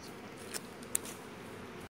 is